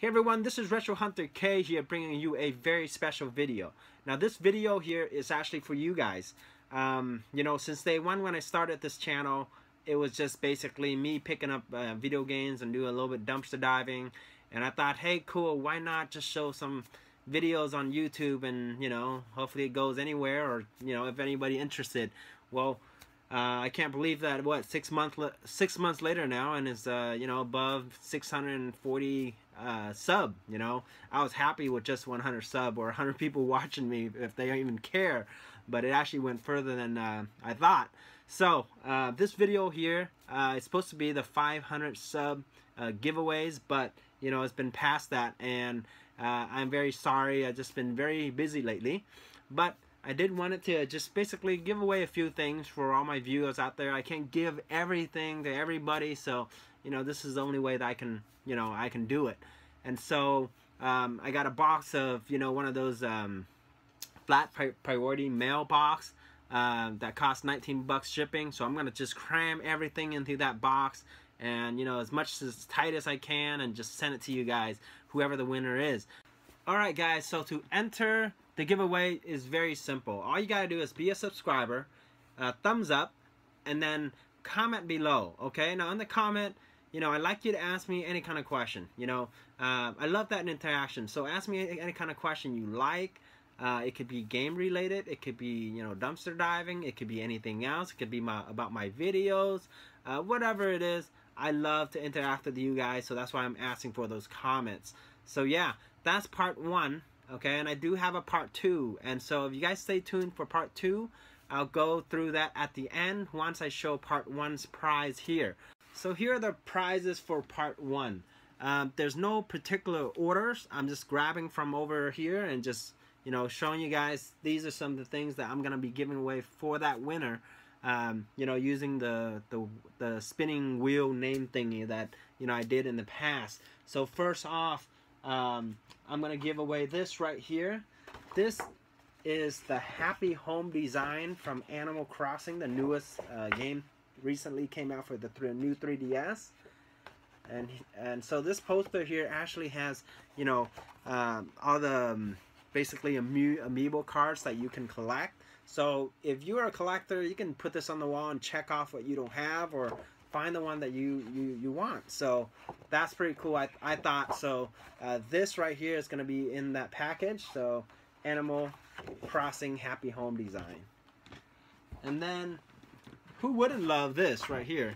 Hey everyone, this is Retro Hunter K here bringing you a very special video. Now this video here is actually for you guys. Um, you know, since day one when I started this channel, it was just basically me picking up uh, video games and doing a little bit dumpster diving. And I thought, hey cool, why not just show some videos on YouTube and, you know, hopefully it goes anywhere or, you know, if anybody interested. Well, uh, I can't believe that what six month six months later now and is uh, you know above 640 uh, sub you know? I was happy with just 100 sub or 100 people watching me if they even care but it actually went further than uh, I thought. So uh, this video here uh, is supposed to be the 500 sub giveaways but you know it's been past that and I'm very sorry. I've just been very busy lately but I did want it to just basically give away a few things for all my viewers out there. I can't give everything to everybody, so you know this is the only way that I can you know I can do it. And so um, I got a box of you know one of those um, flat pri priority mail box uh, that costs 19 bucks shipping. So I'm gonna just cram everything into that box and you know as much as tight as I can and just send it to you guys, whoever the winner is. Alright guys, so to enter the giveaway is very simple. All you gotta do is be a subscriber, uh, thumbs up, and then comment below, okay? Now in the comment, you know, I'd like you to ask me any kind of question, you know. Uh, I love that interaction, so ask me any kind of question you like. Uh, it could be game related, it could be, you know, dumpster diving, it could be anything else, it could be my, about my videos, uh, whatever it is. I love to interact with you guys, so that's why I'm asking for those comments. So yeah, that's part one okay? And I do have a part two. And so if you guys stay tuned for part two I'll go through that at the end once I show part one's prize here. So here are the prizes for part one. Um, there's no particular orders. I'm just grabbing from over here and just you know showing you guys. These are some of the things that I'm gonna be giving away for that winner. Um, you know using the, the the spinning wheel name thingy that you know I did in the past. So first off um, I'm going to give away this right here. This is the Happy Home Design from Animal Crossing, the newest uh, game recently came out for the th new 3DS. And and so this poster here actually has, you know, um, all the um, basically amiibo, cards that you can collect. So if you're a collector, you can put this on the wall and check off what you don't have or find the one that you you, you want. So that's pretty cool. I, I thought so uh, this right here is gonna be in that package. So Animal Crossing Happy Home Design. And then who wouldn't love this right here?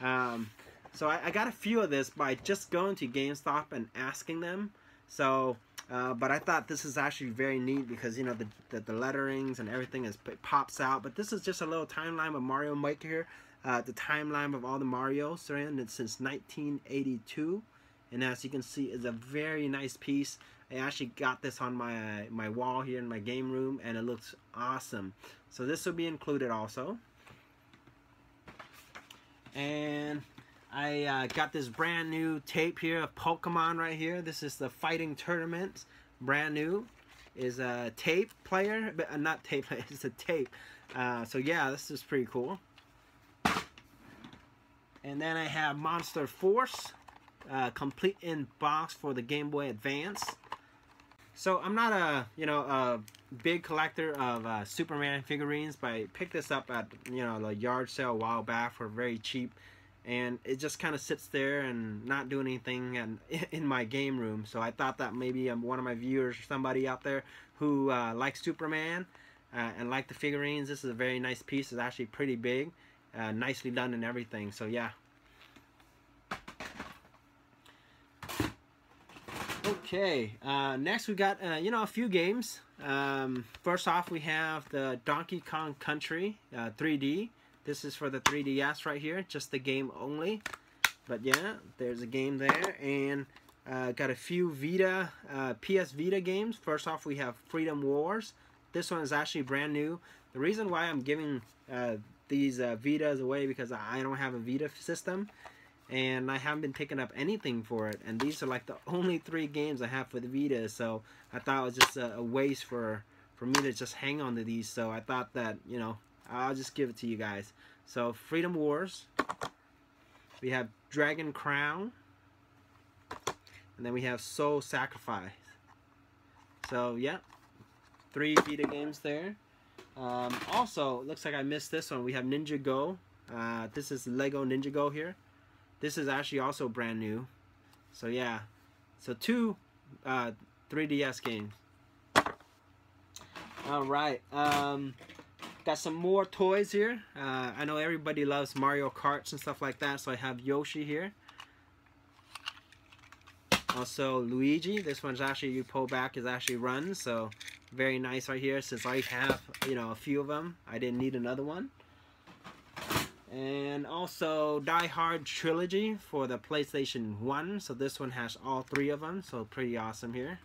Um, so I, I, got a few of this by just going to GameStop and asking them. So uh, but I thought this is actually very neat because you know the, the, the letterings and everything is pops out. But this is just a little timeline of Mario Maker uh, the timeline of all the Marios and since 1982 and as you can see it's a very nice piece. I actually got this on my my wall here in my game room and it looks awesome. So this will be included also. And I uh, got this brand new tape here of Pokemon right here. This is the fighting tournament. Brand new. Is a tape player but uh, not tape it's a tape. Uh, so yeah this is pretty cool and then I have Monster Force, uh, complete in box for the Game Boy Advance. So I'm not a, you know, a big collector of uh, Superman figurines, but I picked this up at, you know, the yard sale a while back for very cheap. And it just kind of sits there and not doing anything and in my game room. So I thought that maybe one of my viewers or somebody out there who uh, likes Superman uh, and like the figurines, this is a very nice piece. It's actually pretty big uh, nicely done and everything so yeah. Okay uh, next we got uh, you know a few games. Um, first off we have the Donkey Kong Country 3D uh, this is for the 3DS right here just the game only. But yeah there's a game there and uh, got a few Vita uh, PS Vita games. First off we have Freedom Wars. This one is actually brand new. The reason why I'm giving uh, these uh, Vitas away because I don't have a Vita system. And I haven't been picking up anything for it. And these are like the only three games I have for the Vita. So I thought it was just a, a waste for for me to just hang on to these. So I thought that you know I'll just give it to you guys. So Freedom Wars. We have Dragon Crown. And then we have Soul Sacrifice. So, yeah. Three Vita games there. Um, also, looks like I missed this one. We have Ninjago. Uh, this is Lego Ninjago here. This is actually also brand new. So, yeah. So, two uh, 3DS games. Alright. Um, got some more toys here. Uh, I know everybody loves Mario Karts and stuff like that. So, I have Yoshi here. Also Luigi, this one's actually you pull back is actually run, so very nice right here. Since I have you know a few of them, I didn't need another one. And also Die Hard Trilogy for the PlayStation 1. So this one has all three of them, so pretty awesome here.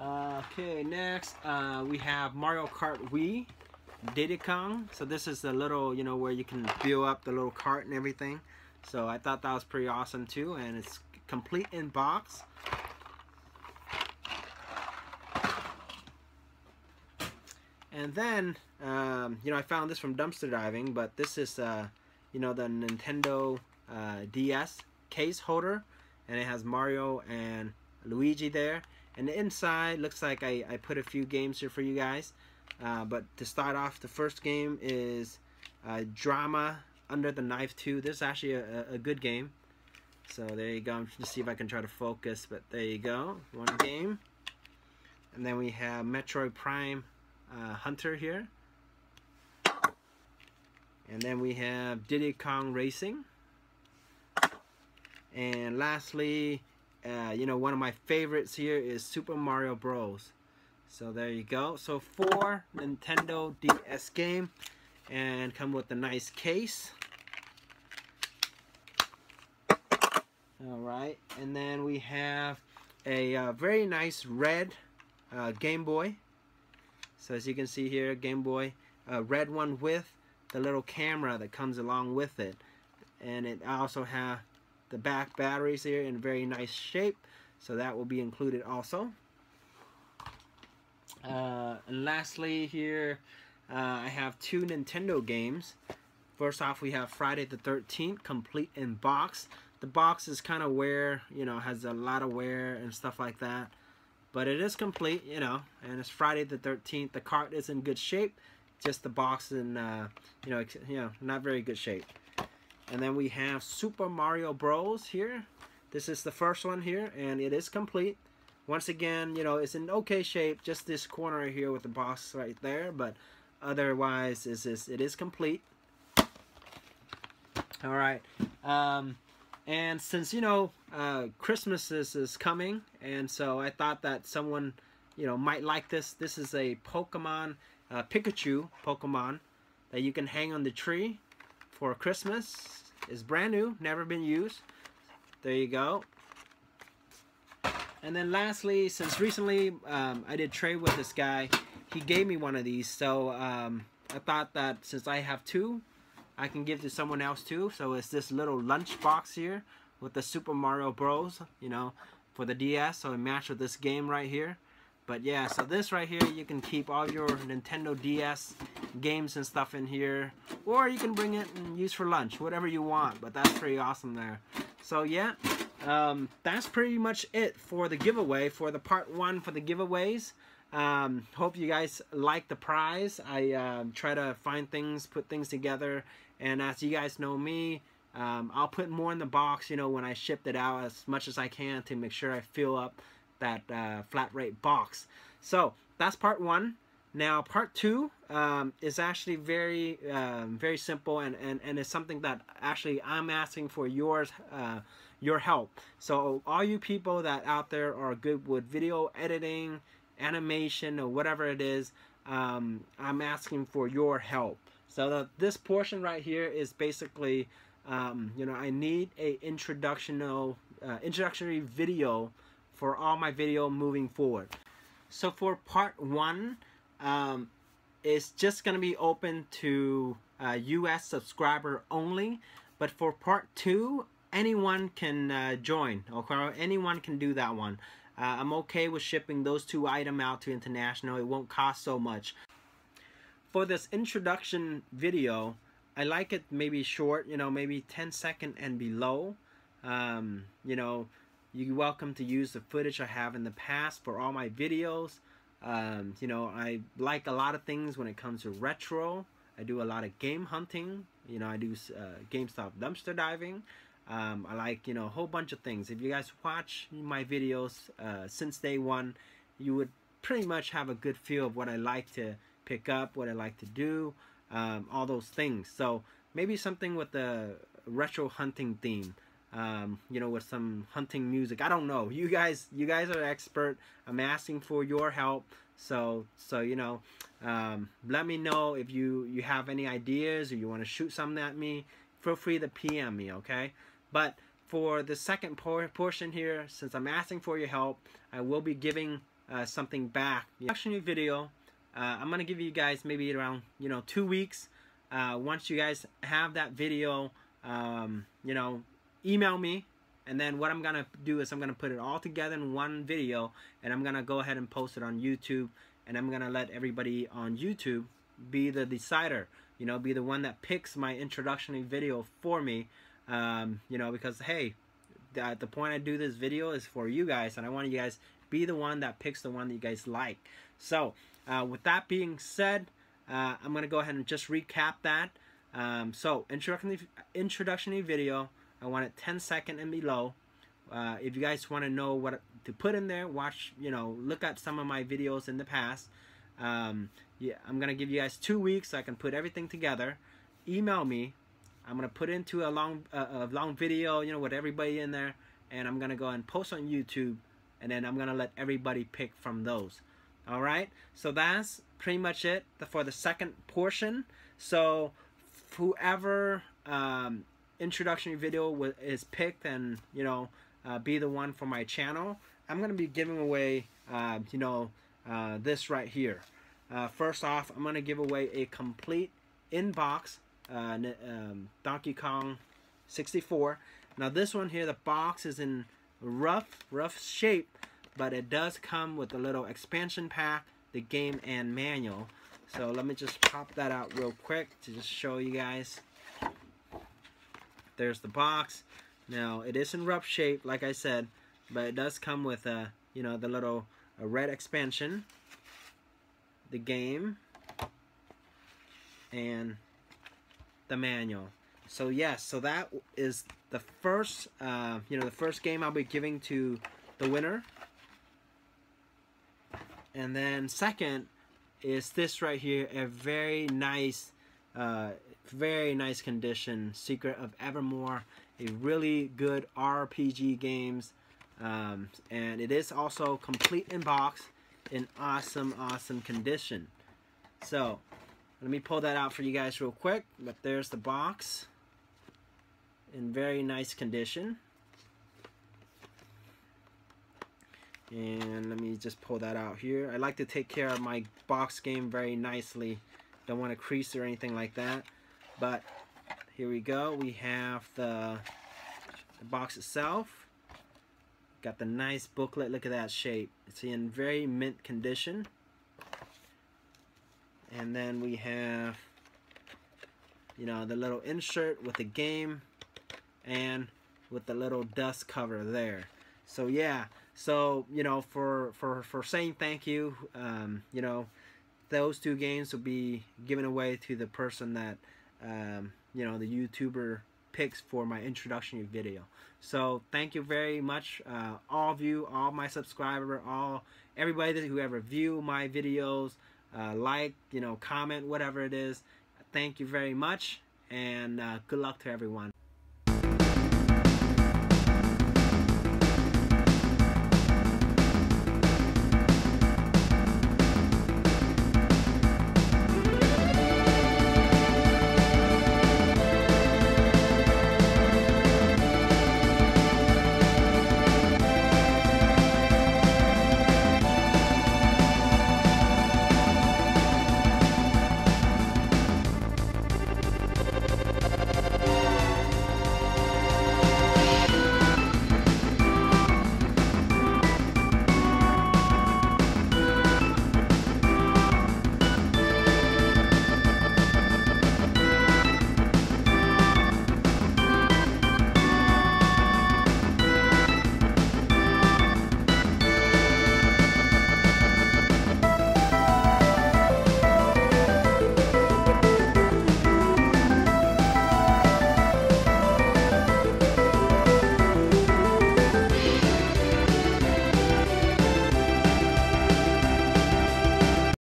Okay, next uh, we have Mario Kart Wii Diddy Kong. So this is the little, you know, where you can build up the little cart and everything. So I thought that was pretty awesome too, and it's complete in box. And then, um, you know, I found this from dumpster diving, but this is, uh, you know, the Nintendo uh, DS case holder, and it has Mario and Luigi there. And the inside looks like I, I put a few games here for you guys. Uh, but to start off, the first game is uh, Trauma under the Knife 2. This is actually a, a good game. So there you go. I'm just see if I can try to focus, but there you go. One game. And then we have Metroid Prime uh, Hunter here. And then we have Diddy Kong Racing. And lastly, uh, you know, one of my favorites here is Super Mario Bros. So there you go. So four Nintendo DS game and come with a nice case. All right, and then we have a uh, very nice red uh, Game Boy. So as you can see here, Game Boy, a red one with the little camera that comes along with it. And it also have the back batteries here in very nice shape. So that will be included also. Uh, and lastly here, uh, I have two Nintendo games. First off, we have Friday the 13th, complete in box. The box is kind of wear, you know, has a lot of wear and stuff like that. But it is complete, you know, and it's Friday the 13th. The cart is in good shape. Just the box in, uh, you know, you know, not very good shape. And then we have Super Mario Bros. here. This is the first one here, and it is complete. Once again, you know, it's in okay shape. Just this corner here with the box right there, but otherwise is this it is complete all right um, and since you know uh, Christmas is, is coming and so I thought that someone you know might like this. This is a Pokemon uh, Pikachu Pokemon that you can hang on the tree for Christmas. It's brand new never been used. There you go. And then lastly since recently um, I did trade with this guy he gave me one of these. So um, I thought that since I have two I can give to someone else too. So it's this little lunch box here with the Super Mario Bros you know for the DS so it matched with this game right here. But yeah so this right here you can keep all your Nintendo DS games and stuff in here. Or you can bring it and use for lunch whatever you want. But that's pretty awesome there. So yeah um, that's pretty much it for the giveaway for the part one for the giveaways. Um, hope you guys like the prize. I uh, try to find things, put things together, and as you guys know me, um, I'll put more in the box, you know, when I ship it out as much as I can to make sure I fill up that uh, flat rate box. So that's part one. Now part two um, is actually very, um, very simple, and, and and it's something that actually I'm asking for yours, uh, your help. So all you people that out there are good with video editing animation or whatever it is, um, I'm asking for your help. So the, this portion right here is basically, um, you know, I need a introductional, uh, introductory video for all my video moving forward. So for part one, um, it's just going to be open to uh, US subscriber only. But for part two, anyone can uh, join. Okay, anyone can do that one. Uh, I'm okay with shipping those two items out to international. It won't cost so much. For this introduction video, I like it maybe short, you know, maybe 10 second and below. Um, you know, you're welcome to use the footage I have in the past for all my videos. Um, you know, I like a lot of things when it comes to retro. I do a lot of game hunting. You know, I do uh, GameStop dumpster diving. Um, I like, you know, a whole bunch of things. If you guys watch my videos uh, since day one, you would pretty much have a good feel of what I like to pick up, what I like to do, um, all those things. So maybe something with the retro hunting theme. Um, you know, with some hunting music. I don't know. You guys, you guys are expert. I'm asking for your help. So, so you know, um, let me know if you you have any ideas or you want to shoot something at me. Feel free to PM me. Okay. But for the second por portion here, since I'm asking for your help, I will be giving uh, something back. Introductory video. Uh, I'm gonna give you guys maybe around you know two weeks. Uh, once you guys have that video, um, you know, email me, and then what I'm gonna do is I'm gonna put it all together in one video, and I'm gonna go ahead and post it on YouTube, and I'm gonna let everybody on YouTube be the decider. You know, be the one that picks my introductory video for me um, you know, because hey, the, the point I do this video is for you guys, and I want you guys be the one that picks the one that you guys like. So, uh, with that being said, uh, I'm gonna go ahead and just recap that. Um, so, introductory introductory video. I want it 10 second and below. Uh, if you guys want to know what to put in there, watch, you know, look at some of my videos in the past. Um, yeah, I'm gonna give you guys two weeks so I can put everything together. Email me I'm gonna put into a long a long video, you know, with everybody in there, and I'm gonna go and post on YouTube, and then I'm gonna let everybody pick from those. All right, so that's pretty much it for the second portion. So whoever um, introductory video is picked and you know uh, be the one for my channel, I'm gonna be giving away uh, you know uh, this right here. Uh, first off, I'm gonna give away a complete inbox uh, um, Donkey Kong 64. Now this one here, the box is in rough, rough shape, but it does come with a little expansion pack, the game and manual. So let me just pop that out real quick to just show you guys. There's the box. Now it is in rough shape, like I said, but it does come with a, you know, the little a red expansion, the game, and the manual. So yes, so that is the first, uh, you know, the first game I'll be giving to the winner. And then second is this right here, a very nice, uh, very nice condition, Secret of Evermore, a really good RPG games, um, and it is also complete in box, in awesome, awesome condition. So, let me pull that out for you guys real quick. But there's the box in very nice condition. And let me just pull that out here. I like to take care of my box game very nicely. Don't want to crease or anything like that. But here we go. We have the, the box itself. Got the nice booklet. Look at that shape. It's in very mint condition. And then we have, you know, the little insert with the game and with the little dust cover there. So yeah, so, you know, for, for, for saying thank you, um, you know, those two games will be given away to the person that, um, you know, the YouTuber picks for my introduction video. So thank you very much, uh, all of you, all my subscriber, all everybody who ever view my videos uh, like, you know, comment, whatever it is. Thank you very much, and uh, good luck to everyone.